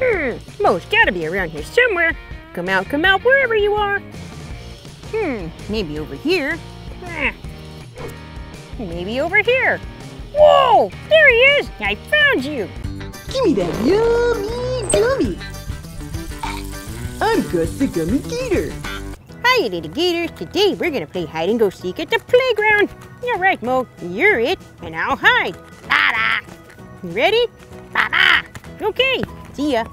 Hmm, Mo's gotta be around here somewhere. Come out, come out, wherever you are. Hmm, maybe over here. Ah. Maybe over here. Whoa, there he is! I found you! Give me that yummy gummy. I'm Gus the Gummy Gator. Hi, little gators. Today we're gonna play hide and go seek at the playground. All right, Mo, you're it, and I'll hide. Da-da. You ready? Da-da. Okay, see ya.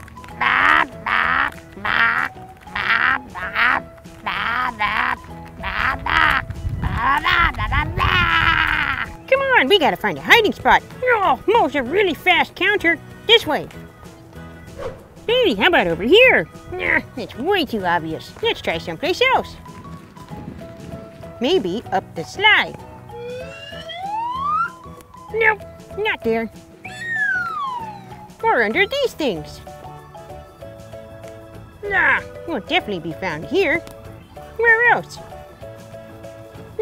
Come on, we gotta find a hiding spot. Oh, Mo's a really fast counter. This way. Hey, how about over here? Nah, it's way too obvious. Let's try someplace else. Maybe up the slide. Nope, not there. Or under these things. Nah, won't definitely be found here. Where else?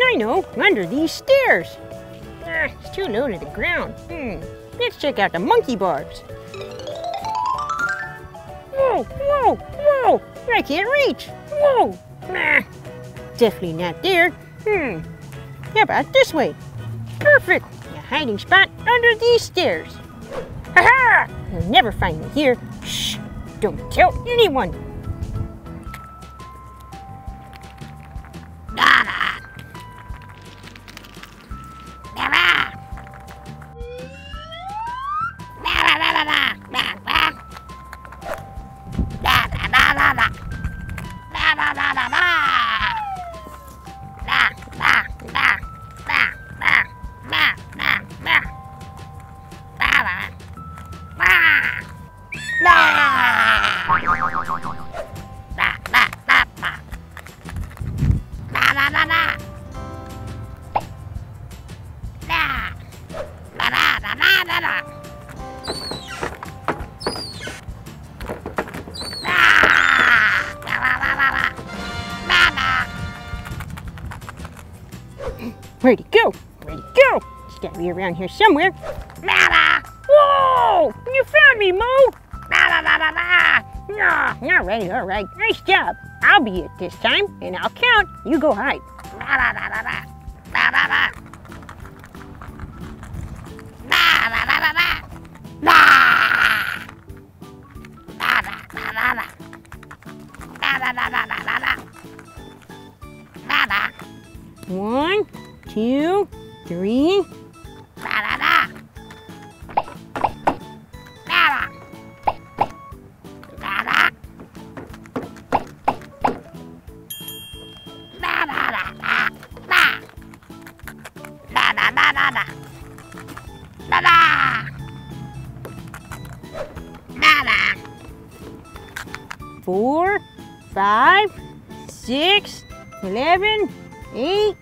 I know, under these stairs. Ah, it's too low to the ground. Hmm, let's check out the monkey bars. Whoa, whoa, whoa! I can't reach! Whoa! Nah, definitely not there. Hmm, how about this way? Perfect! A hiding spot under these stairs. You'll never find me here. Shh! Don't tell anyone! Where'd he go? Where'd he go? He's gotta be around here somewhere. Whoa! You found me, Mo! Ah, all right, all right. Nice job. I'll be it this time, and I'll count. You go hide. One, two, three. Four, five, six, eleven, eight.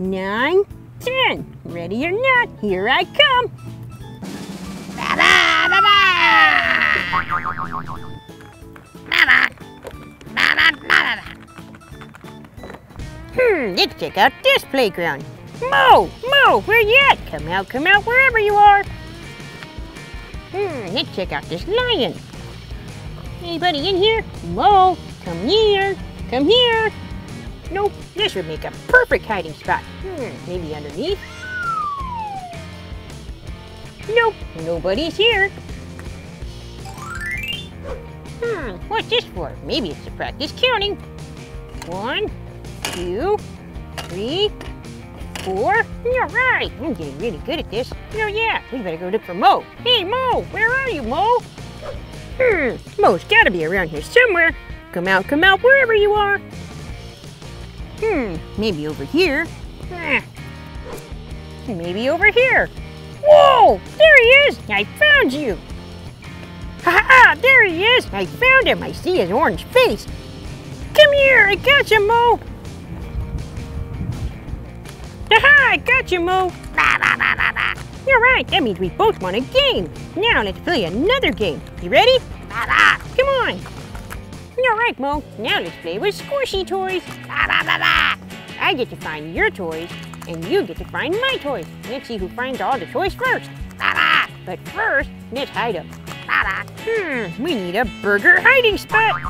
Nine, ten. Ready or not, here I come. Hmm, let's check out this playground. Mo, Mo, where you at? Come out, come out, wherever you are. Hmm, let's check out this lion. Anybody in here? Mo, come here, come here. Nope, this would make a perfect hiding spot. Hmm, maybe underneath. Nope, nobody's here. Hmm, what's this for? Maybe it's to practice counting. One, two, three, four. All right, I'm getting really good at this. Oh yeah, we better go look for Mo. Hey Mo, where are you, Mo? Hmm, Mo's gotta be around here somewhere. Come out, come out, wherever you are. Hmm, maybe over here. Ah. Maybe over here. Whoa, there he is. I found you. Ha ha, there he is. I found him. I see his orange face. Come here, I got you, Mo. Ha ha, I got you, Mo. You're right, that means we both won a game. Now let's play another game. You ready? Come on. All right, Mo. Now let's play with squishy toys. I get to find your toys, and you get to find my toys. Let's see who finds all the toys first. But first, let's hide them. Hmm, we need a burger hiding spot.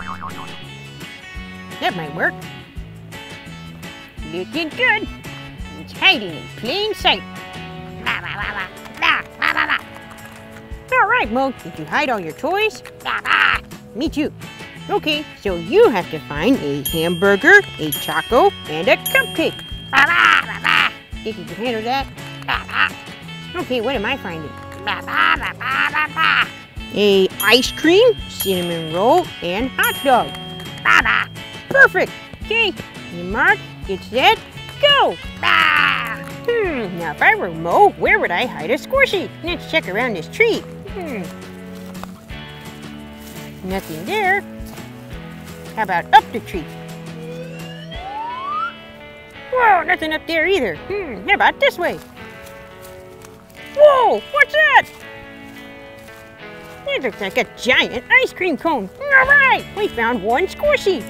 That might work. Looking good. It's hiding in plain sight. All right, Mo. Did you hide all your toys? Me too. Okay, so you have to find a hamburger, a taco, and a cupcake. Think you can handle that? Okay, what am I finding? A ice cream, cinnamon roll, and hot dog. Perfect. Okay, you mark, get set, go. Hmm, now if I were Mo, where would I hide a squishy? Let's check around this tree. Hmm. Nothing there. How about up the tree? Whoa, nothing up there either. Hmm, how about this way? Whoa, what's that? It looks like a giant ice cream cone. All right, we found one squishy.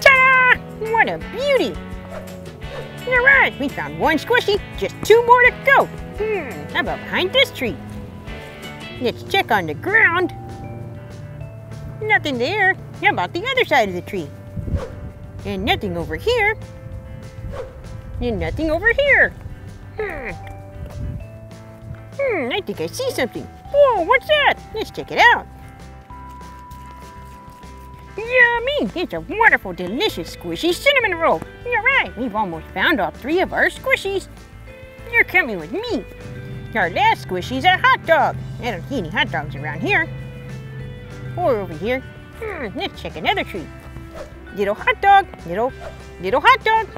Ta-da! What a beauty. All right, we found one squishy, just two more to go. Hmm, how about behind this tree? Let's check on the ground. Nothing there. How about the other side of the tree? And nothing over here. And nothing over here. Hmm. Hmm, I think I see something. Whoa, what's that? Let's check it out. Yummy! It's a wonderful, delicious, squishy cinnamon roll. You're right, we've almost found all three of our squishies. You're coming with me. Our last squishy's a hot dog. I don't see any hot dogs around here. Or over here. Hmm, let's check another tree. Little hot dog, little, little hot dog,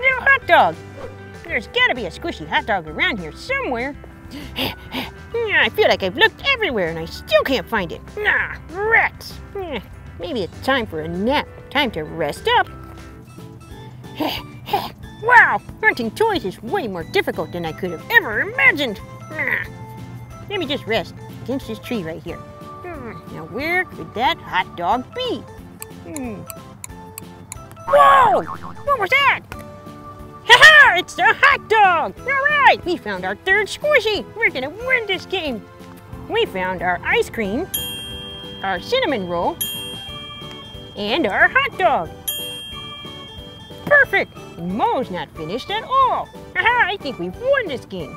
little hot dog. There's gotta be a squishy hot dog around here somewhere. I feel like I've looked everywhere and I still can't find it. Nah, rats. Maybe it's time for a nap. Time to rest up. wow, hunting toys is way more difficult than I could have ever imagined. Let me just rest against this tree right here. Now where could that hot dog be? Hmm. Whoa! What was that? Ha-ha! It's the hot dog! All right, we found our third squishy. We're gonna win this game. We found our ice cream, our cinnamon roll, and our hot dog. Perfect! And Mo's not finished at all. Aha, I think we've won this game.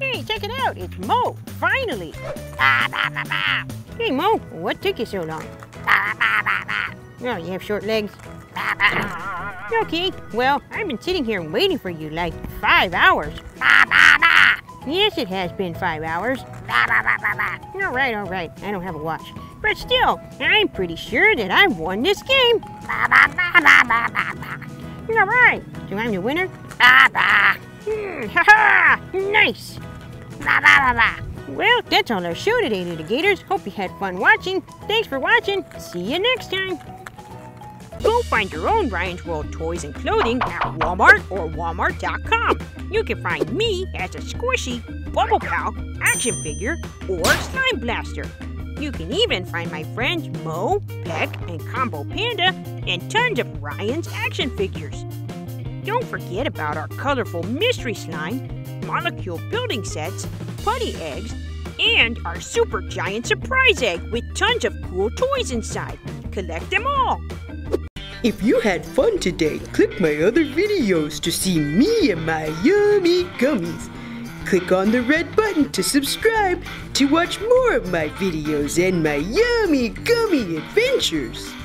Hey, check it out. It's Mo, finally. Hey, Mo, what took you so long? Oh, you have short legs? Okay, well, I've been sitting here waiting for you like five hours. Yes, it has been five hours. All right, all right. I don't have a watch. But still, I'm pretty sure that I've won this game. you're All right. So I'm the winner? Hmm, ha-ha! Nice! Well, that's all our show today, little gators. Hope you had fun watching. Thanks for watching. See you next time. Go find your own Ryan's World toys and clothing at Walmart or Walmart.com. You can find me as a squishy Bubble Pal action figure or Slime Blaster. You can even find my friends Mo, Peck, and Combo Panda and tons of Ryan's action figures. Don't forget about our colorful mystery slime, molecule building sets, putty eggs, and our super giant surprise egg with tons of cool toys inside. Collect them all. If you had fun today, click my other videos to see me and my yummy gummies. Click on the red button to subscribe to watch more of my videos and my yummy gummy adventures.